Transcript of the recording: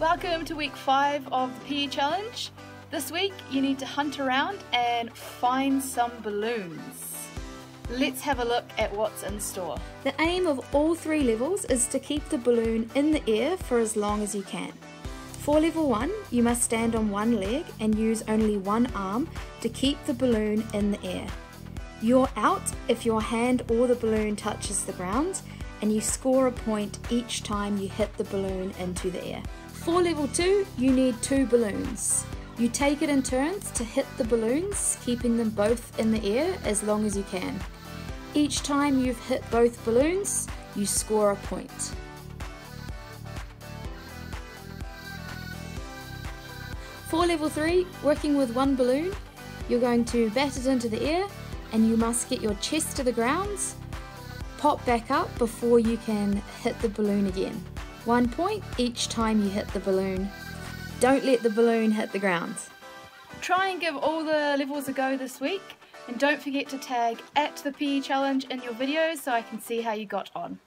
Welcome to week five of the PE challenge. This week you need to hunt around and find some balloons. Let's have a look at what's in store. The aim of all three levels is to keep the balloon in the air for as long as you can. For level 1, you must stand on one leg and use only one arm to keep the balloon in the air. You're out if your hand or the balloon touches the ground and you score a point each time you hit the balloon into the air. For level 2, you need two balloons. You take it in turns to hit the balloons, keeping them both in the air as long as you can. Each time you've hit both balloons, you score a point. For level 3, working with one balloon, you're going to bat it into the air and you must get your chest to the ground, pop back up before you can hit the balloon again. One point each time you hit the balloon. Don't let the balloon hit the ground. Try and give all the levels a go this week and don't forget to tag at the PE challenge in your videos so I can see how you got on.